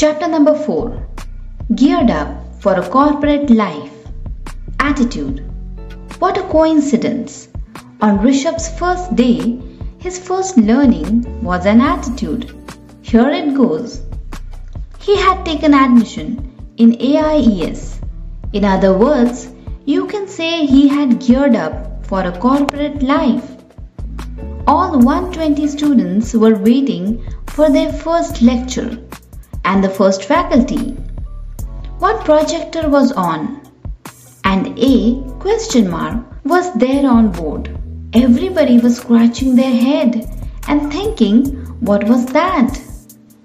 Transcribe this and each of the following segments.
Chapter number 4 Geared Up for a Corporate Life Attitude. What a coincidence! On Rishabh's first day, his first learning was an attitude. Here it goes. He had taken admission in AIES. In other words, you can say he had geared up for a corporate life. All 120 students were waiting for their first lecture and the first faculty. One projector was on and a question mark was there on board. Everybody was scratching their head and thinking, what was that?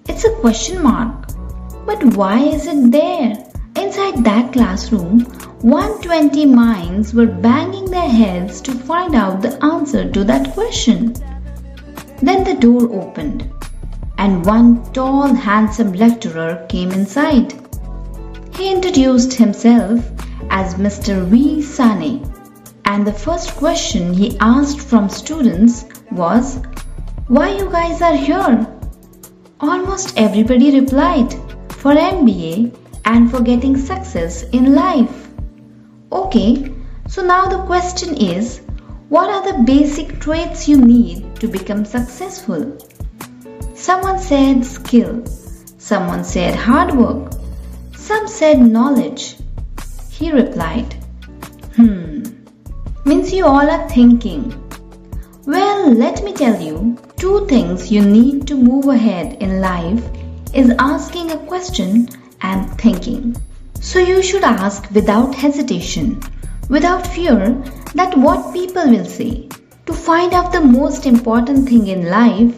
It's a question mark. But why is it there? Inside that classroom, 120 minds were banging their heads to find out the answer to that question. Then the door opened, and one tall, handsome lecturer came inside. He introduced himself as Mr. V. Sane and the first question he asked from students was, Why you guys are here? Almost everybody replied, For MBA and for getting success in life. Okay, so now the question is, what are the basic traits you need to become successful? Someone said skill, someone said hard work, some said knowledge. He replied, Hmm, means you all are thinking. Well, let me tell you, two things you need to move ahead in life is asking a question and thinking. So you should ask without hesitation, without fear that what people will say. To find out the most important thing in life,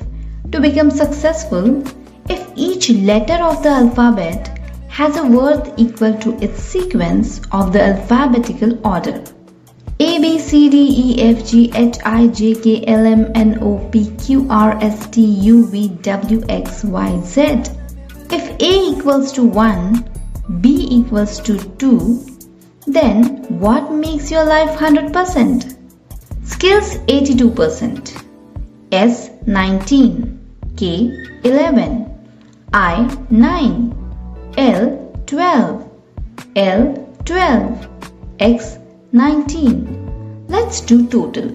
to become successful, if each letter of the alphabet has a worth equal to its sequence of the alphabetical order. A B C D E F G H I J K L M N O P Q R S T U V W X Y Z. If A equals to 1, B equals to 2, then what makes your life 100%? Skills 82%, S 19, K 11, I 9, L 12, L 12, X 19. Let's do total.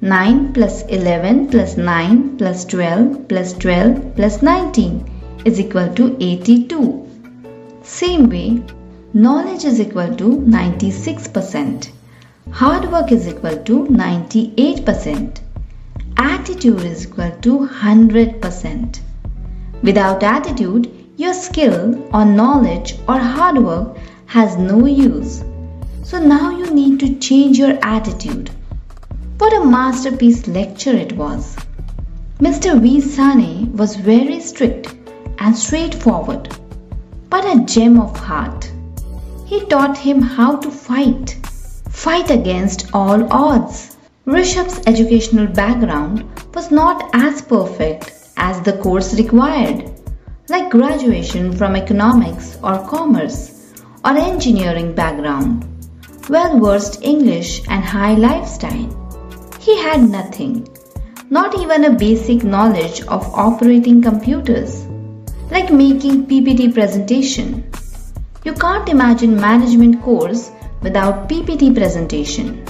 9 plus 11 plus 9 plus 12 plus 12 plus 19 is equal to 82. Same way, knowledge is equal to 96%. Hard work is equal to 98%. Attitude is equal to 100%. Without attitude, your skill or knowledge or hard work has no use. So now you need to change your attitude. What a masterpiece lecture it was. Mr. V. Sane was very strict and straightforward, but a gem of heart. He taught him how to fight, fight against all odds. Rishabh's educational background was not as perfect as the course required, like graduation from economics or commerce or engineering background well versed English and high lifestyle. He had nothing, not even a basic knowledge of operating computers, like making PPT presentation. You can't imagine management course without PPT presentation.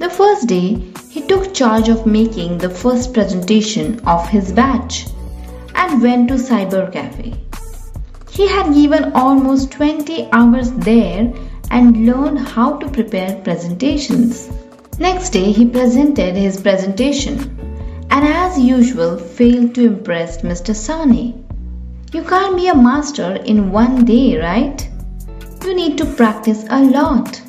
The first day, he took charge of making the first presentation of his batch and went to cyber cafe. He had given almost 20 hours there and learned how to prepare presentations. Next day, he presented his presentation and, as usual, failed to impress Mr. Sane. You can't be a master in one day, right? You need to practice a lot.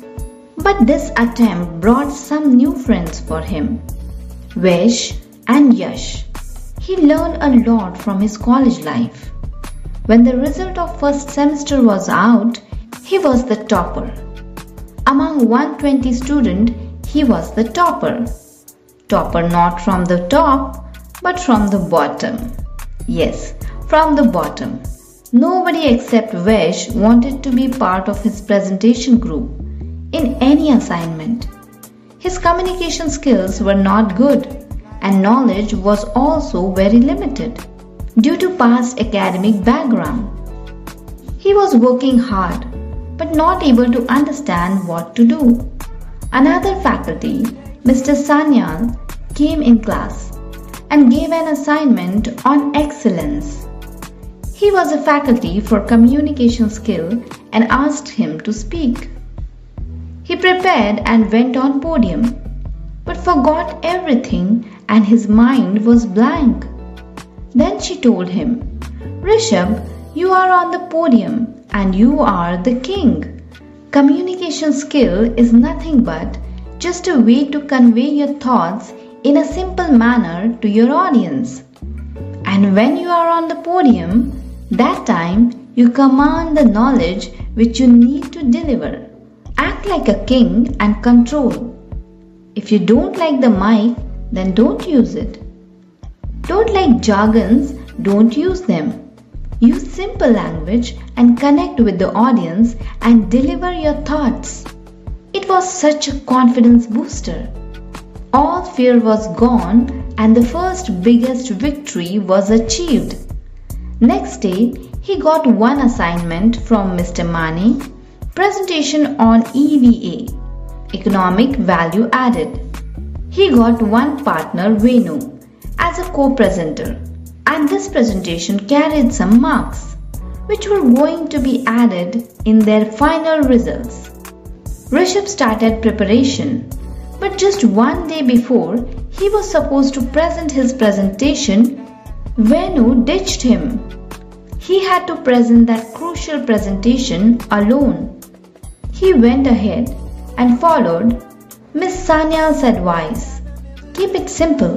But this attempt brought some new friends for him Vesh and Yash. He learned a lot from his college life. When the result of first semester was out, he was the topper. Among 120 students, he was the topper. Topper not from the top, but from the bottom. Yes, from the bottom. Nobody except Vesh wanted to be part of his presentation group in any assignment. His communication skills were not good and knowledge was also very limited due to past academic background. He was working hard but not able to understand what to do. Another faculty, Mr. Sanyal, came in class and gave an assignment on excellence. He was a faculty for communication skill and asked him to speak. He prepared and went on podium, but forgot everything and his mind was blank. Then she told him, Rishabh, you are on the podium and you are the king. Communication skill is nothing but just a way to convey your thoughts in a simple manner to your audience. And when you are on the podium, that time you command the knowledge which you need to deliver. Act like a king and control. If you don't like the mic, then don't use it. Don't like jargons, don't use them. Use simple language and connect with the audience and deliver your thoughts. It was such a confidence booster. All fear was gone and the first biggest victory was achieved. Next day, he got one assignment from Mr. Mane, presentation on EVA, economic value added. He got one partner Venu as a co-presenter and this presentation carried some marks which were going to be added in their final results. Rishabh started preparation, but just one day before he was supposed to present his presentation, Venu ditched him. He had to present that crucial presentation alone. He went ahead and followed Miss Sanyal's advice. Keep it simple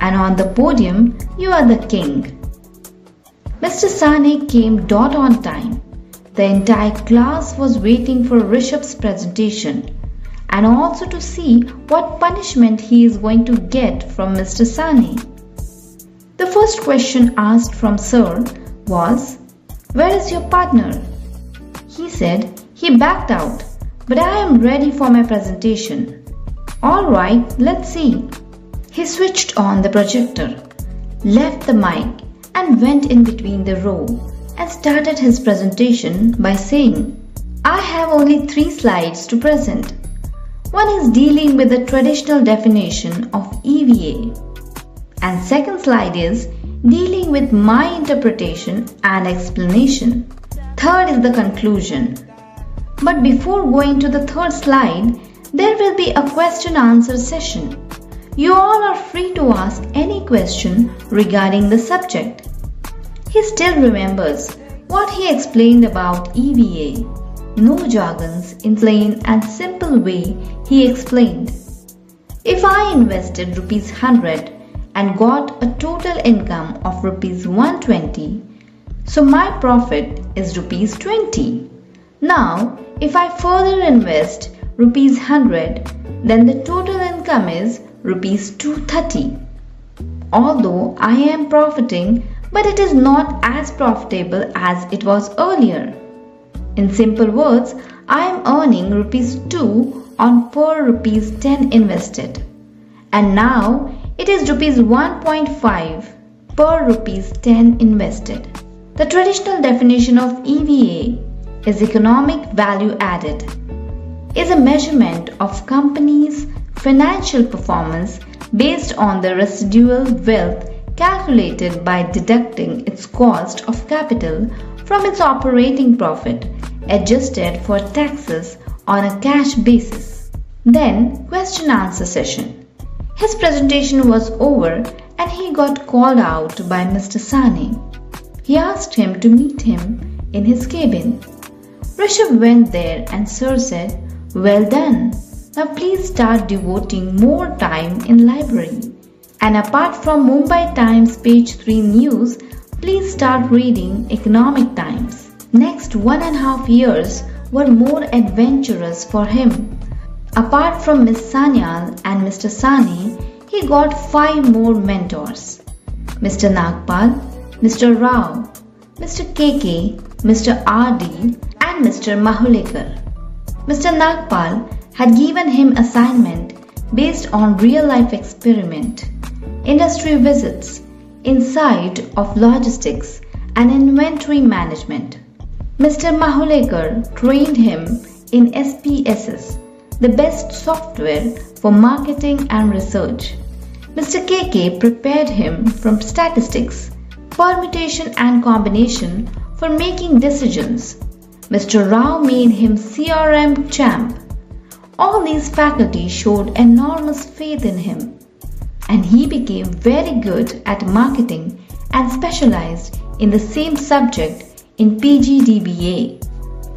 and on the podium you are the king. Mr. Sane came dot on time. The entire class was waiting for Rishabh's presentation and also to see what punishment he is going to get from Mr. Sane. The first question asked from Sir was, Where is your partner? He said he backed out, but I am ready for my presentation. Alright, let's see. He switched on the projector, left the mic, and went in between the row and started his presentation by saying, I have only three slides to present. One is dealing with the traditional definition of EVA, and second slide is dealing with my interpretation and explanation. Third is the conclusion. But before going to the third slide, there will be a question answer session. You all are free to ask any question regarding the subject. He still remembers what he explained about EVA. No jargons in plain and simple way he explained. If I invested rupees 100 and got a total income of rupees 120, so my profit is rupees 20. Now, if I further invest rupees 100, then the total income is rupees 230. Although I am profiting, but it is not as profitable as it was earlier. In simple words, I am earning rupees 2 on per rupees 10 invested. And now it is rupees 1.5 per rupees 10 invested. The traditional definition of EVA is economic value added is a measurement of companies financial performance based on the residual wealth calculated by deducting its cost of capital from its operating profit adjusted for taxes on a cash basis. Then question answer session. His presentation was over and he got called out by Mr. Sane. He asked him to meet him in his cabin. Rishabh went there and Sir said, Well done. Now please start devoting more time in library. And apart from Mumbai Times page 3 news, please start reading Economic Times. Next one and a half years were more adventurous for him. Apart from Miss Sanyal and Mr. Sane, he got five more mentors. Mr. Nagpal, Mr. Rao, Mr. KK, Mr. RD and Mr. Mahulekar. Mr. Nagpal had given him assignment based on real life experiment, industry visits, insight of logistics and inventory management. Mr. Mahulekar trained him in SPSS, the best software for marketing and research. Mr. KK prepared him from statistics, permutation and combination for making decisions. Mr. Rao made him CRM champ. All these faculty showed enormous faith in him and he became very good at marketing and specialized in the same subject in PGDBA.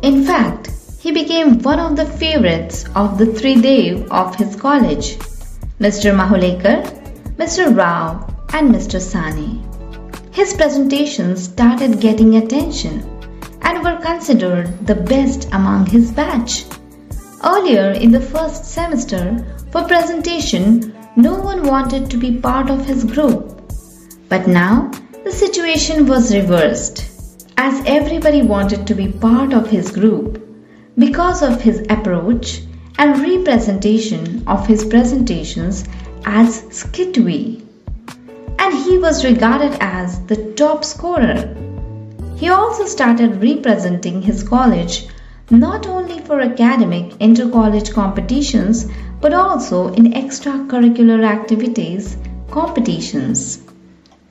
In fact, he became one of the favorites of the three Dev of his college Mr. Mahulekar, Mr. Rao, and Mr. Sane. His presentations started getting attention and were considered the best among his batch. Earlier in the first semester, for presentation, no one wanted to be part of his group. But now the situation was reversed, as everybody wanted to be part of his group because of his approach and representation of his presentations as skitwy. And he was regarded as the top scorer. He also started representing his college not only for academic inter-college competitions but also in extracurricular activities, competitions.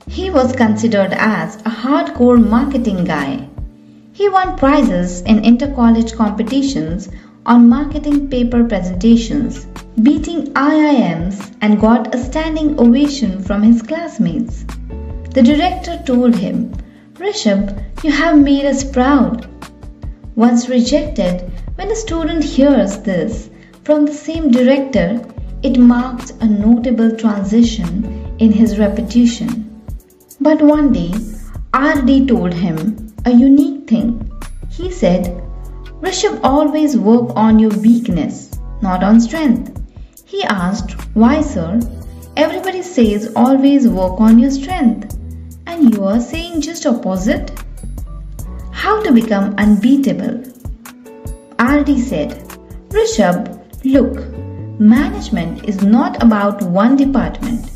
He was considered as a hardcore marketing guy. He won prizes in inter-college competitions on marketing paper presentations, beating IIMs and got a standing ovation from his classmates. The director told him, Rishabh, you have made us proud. Once rejected, when a student hears this, from the same director, it marked a notable transition in his reputation. But one day, RD told him a unique thing. He said, Rishabh always work on your weakness, not on strength. He asked, Why, sir? Everybody says always work on your strength. And you are saying just opposite? How to become unbeatable? RD said, Rishabh, Look, management is not about one department.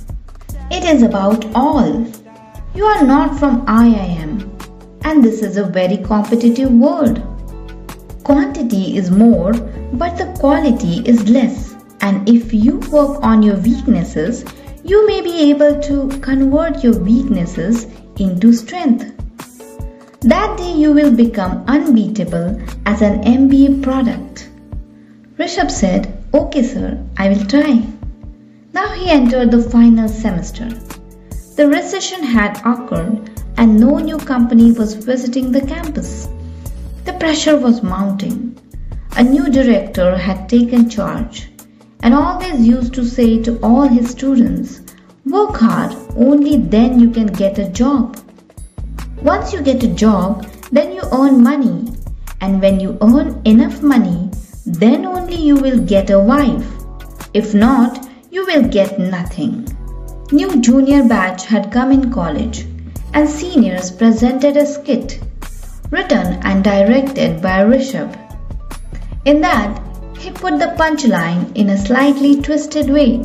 It is about all. You are not from IIM and this is a very competitive world. Quantity is more but the quality is less and if you work on your weaknesses, you may be able to convert your weaknesses into strength. That day you will become unbeatable as an MBA product. Rishabh said, Okay, sir, I will try. Now he entered the final semester. The recession had occurred and no new company was visiting the campus. The pressure was mounting. A new director had taken charge and always used to say to all his students, Work hard, only then you can get a job. Once you get a job, then you earn money, and when you earn enough money, then only you will get a wife. If not, you will get nothing. New junior batch had come in college and seniors presented a skit written and directed by Rishabh. In that, he put the punchline in a slightly twisted way.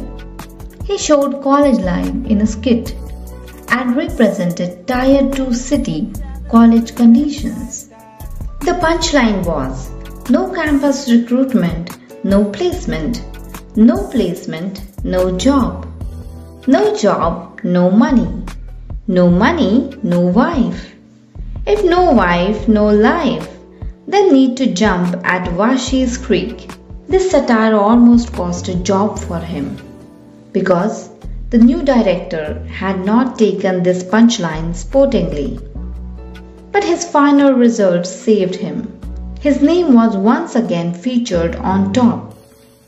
He showed college life in a skit and represented Tier 2 city college conditions. The punchline was no campus recruitment, no placement. No placement, no job. No job, no money. No money, no wife. If no wife, no life, then need to jump at Vashi's Creek. This satire almost cost a job for him because the new director had not taken this punchline sportingly. But his final result saved him. His name was once again featured on top.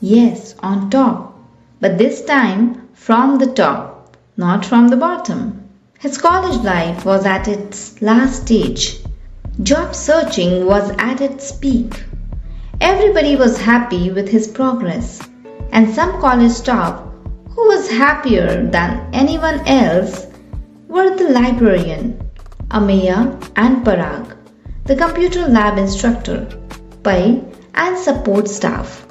Yes, on top. But this time from the top, not from the bottom. His college life was at its last stage. Job searching was at its peak. Everybody was happy with his progress, and some college staff who was happier than anyone else were the librarian, Ameya and Parag the computer lab instructor, Pai, and support staff.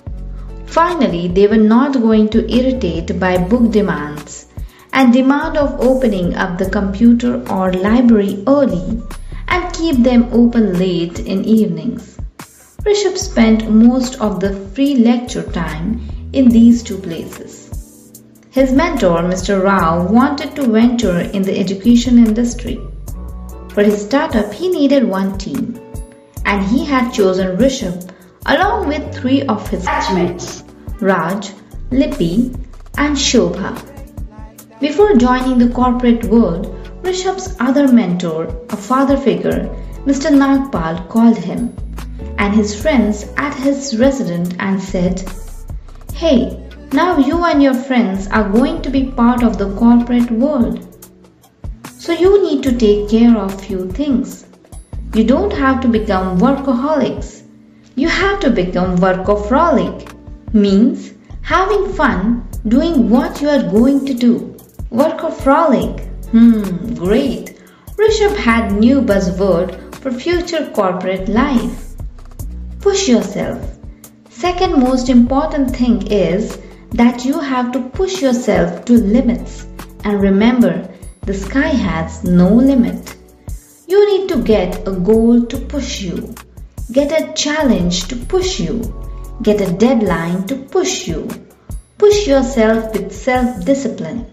Finally, they were not going to irritate by book demands and demand of opening up the computer or library early and keep them open late in evenings. Rishabh spent most of the free lecture time in these two places. His mentor, Mr. Rao, wanted to venture in the education industry. For his startup, he needed one team, and he had chosen Rishabh along with three of his batchmates Raj, Lippy, and Shobha. Before joining the corporate world, Rishabh's other mentor, a father figure, Mr. Nagpal, called him and his friends at his residence and said, Hey, now you and your friends are going to be part of the corporate world. So you need to take care of few things. You don't have to become workaholics. You have to become workaholic. Means having fun doing what you are going to do. Workaholic. Hmm, great. Rishabh had new buzzword for future corporate life. Push yourself. Second most important thing is that you have to push yourself to limits. And remember, the sky has no limit. You need to get a goal to push you. Get a challenge to push you. Get a deadline to push you. Push yourself with self discipline.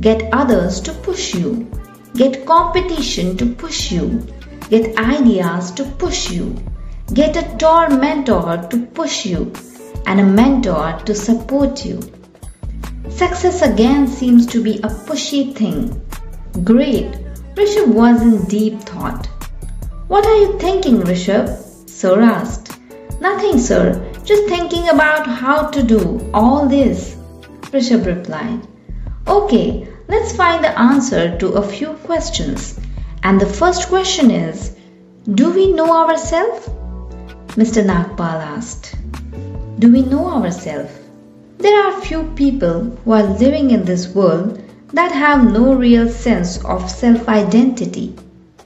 Get others to push you. Get competition to push you. Get ideas to push you. Get a tall mentor to push you and a mentor to support you. Success again seems to be a pushy thing. Great, Rishabh was in deep thought. What are you thinking, Rishabh? Sir asked. Nothing, sir, just thinking about how to do all this, Rishabh replied. Okay, let's find the answer to a few questions. And the first question is Do we know ourselves? Mr. Nagpal asked. Do we know ourselves? There are few people who are living in this world that have no real sense of self identity.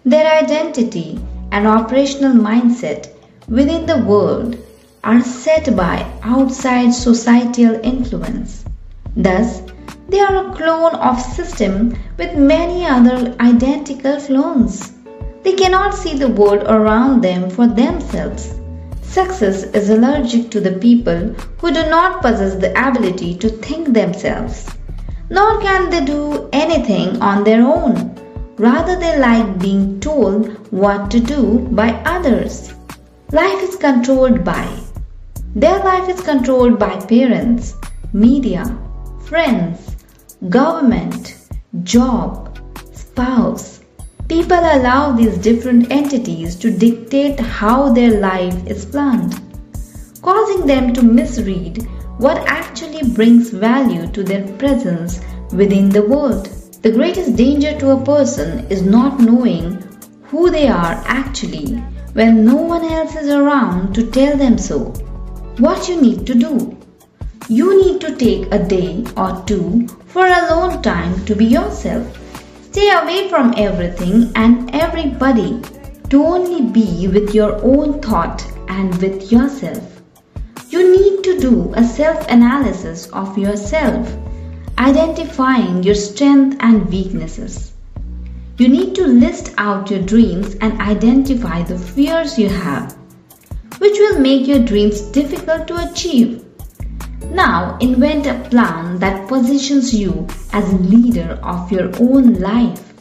Their identity and operational mindset within the world are set by outside societal influence. Thus, they are a clone of system with many other identical clones. They cannot see the world around them for themselves. Success is allergic to the people who do not possess the ability to think themselves. Nor can they do anything on their own. Rather, they like being told what to do by others. Life is controlled by. Their life is controlled by parents, media, friends, government, job, spouse. People allow these different entities to dictate how their life is planned, causing them to misread what actually brings value to their presence within the world. The greatest danger to a person is not knowing who they are actually when no one else is around to tell them so. What you need to do you need to take a day or two for alone time to be yourself. Stay away from everything and everybody to only be with your own thought and with yourself. You need to do a self analysis of yourself, identifying your strengths and weaknesses. You need to list out your dreams and identify the fears you have, which will make your dreams difficult to achieve. Now invent a plan that positions you as a leader of your own life,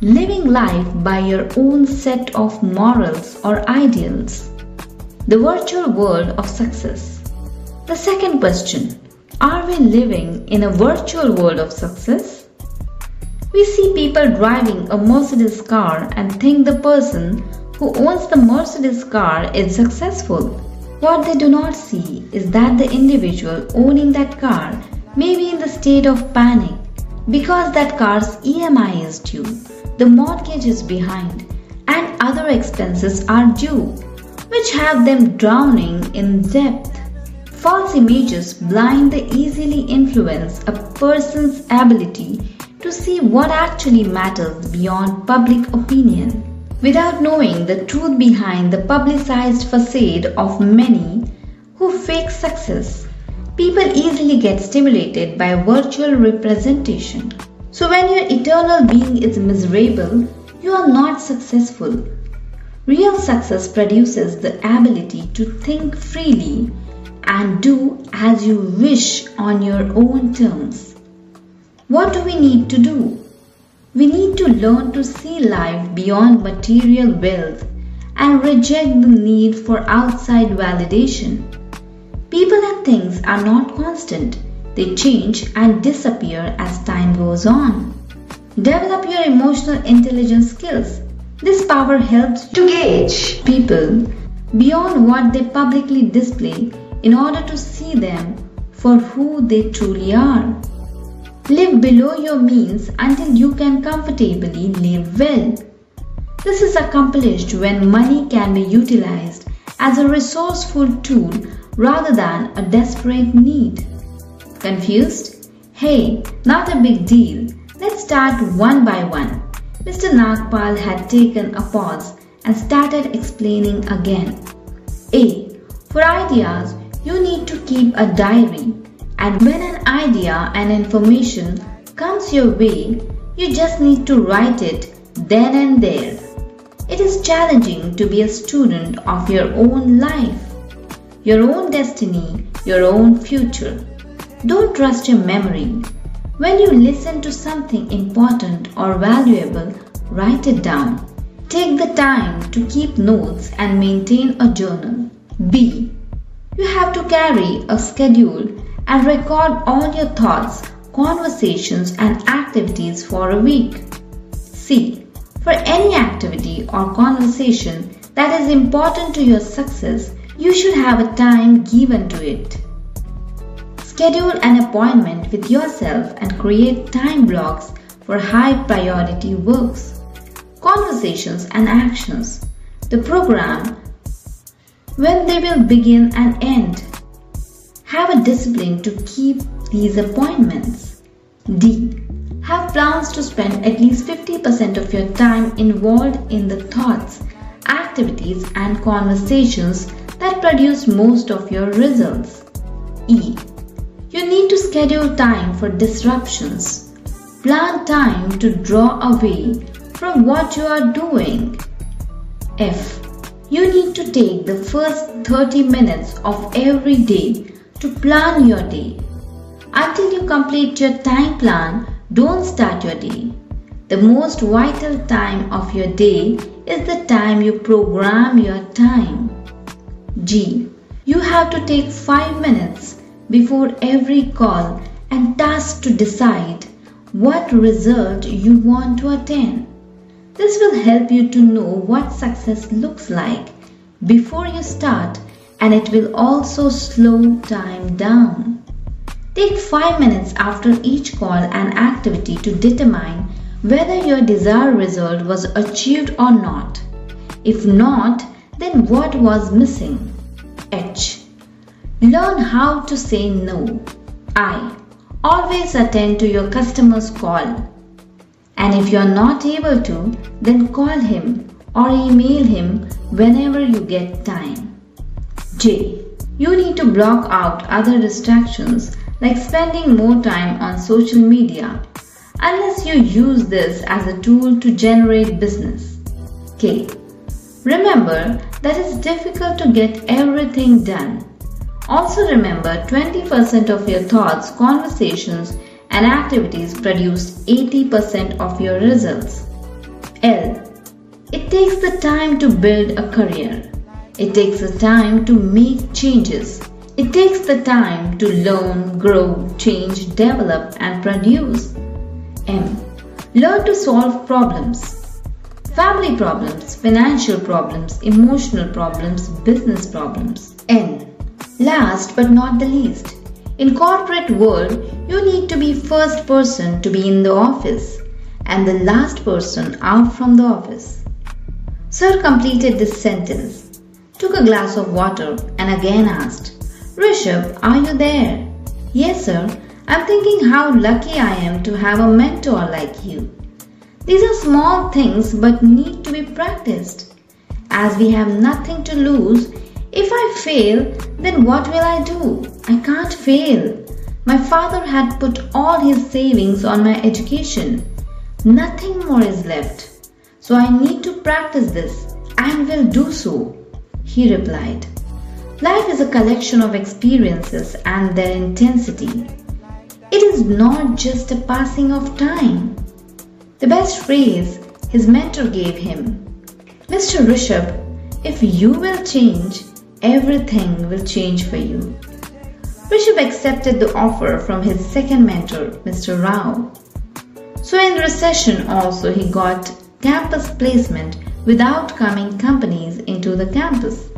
living life by your own set of morals or ideals. The virtual world of success. The second question Are we living in a virtual world of success? We see people driving a Mercedes car and think the person who owns the Mercedes car is successful. What they do not see is that the individual owning that car may be in the state of panic because that car's EMI is due, the mortgage is behind, and other expenses are due, which have them drowning in debt. False images blind the easily influence a person's ability to see what actually matters beyond public opinion without knowing the truth behind the publicized facade of many who fake success. People easily get stimulated by virtual representation. So, when your eternal being is miserable, you are not successful. Real success produces the ability to think freely and do as you wish on your own terms. What do we need to do? We need to learn to see life beyond material wealth and reject the need for outside validation. People and things are not constant, they change and disappear as time goes on. Develop your emotional intelligence skills. This power helps to gauge people beyond what they publicly display in order to see them for who they truly are. Live below your means until you can comfortably live well. This is accomplished when money can be utilized as a resourceful tool rather than a desperate need. Confused? Hey, not a big deal. Let's start one by one. Mr. Nagpal had taken a pause and started explaining again. A. For ideas, you need to keep a diary, and when an idea and information comes your way, you just need to write it then and there. It is challenging to be a student of your own life, your own destiny, your own future. Don't trust your memory. When you listen to something important or valuable, write it down. Take the time to keep notes and maintain a journal. B. You have to carry a schedule and record all your thoughts, conversations, and activities for a week. C. For any activity or conversation that is important to your success, you should have a time given to it. Schedule an appointment with yourself and create time blocks for high priority works, conversations, and actions. The program when they will begin and end. Have a discipline to keep these appointments. D. Have plans to spend at least 50% of your time involved in the thoughts, activities, and conversations that produce most of your results. E. You need to schedule time for disruptions. Plan time to draw away from what you are doing. F. You need to take the first 30 minutes of every day to plan your day. Until you complete your time plan, don't start your day. The most vital time of your day is the time you program your time. G. You have to take 5 minutes before every call and task to decide what result you want to attain. This will help you to know what success looks like before you start and it will also slow time down. Take 5 minutes after each call and activity to determine whether your desired result was achieved or not. If not, then what was missing? H. Learn how to say no. I. Always attend to your customer's call. And if you are not able to, then call him or email him whenever you get time. J. You need to block out other distractions like spending more time on social media unless you use this as a tool to generate business. K. Remember that it's difficult to get everything done. Also remember 20% of your thoughts, conversations and activities produce 80% of your results. L. It takes the time to build a career. It takes the time to make changes. It takes the time to learn, grow, change, develop, and produce. M. Learn to solve problems. Family problems, financial problems, emotional problems, business problems. N. Last but not the least. In corporate world, you need to be first person to be in the office and the last person out from the office. Sir completed this sentence, took a glass of water and again asked, Rishabh, are you there? Yes, sir. I'm thinking how lucky I am to have a mentor like you. These are small things but need to be practiced. As we have nothing to lose, if I fail, then what will I do? I can't fail. My father had put all his savings on my education. Nothing more is left. So I need to practice this and will do so, he replied. Life is a collection of experiences and their intensity. It is not just a passing of time. The best phrase his mentor gave him Mr. Rishabh, if you will change, everything will change for you. Rishabh accepted the offer from his second mentor, Mr. Rao. So in recession also he got campus placement without coming companies into the campus.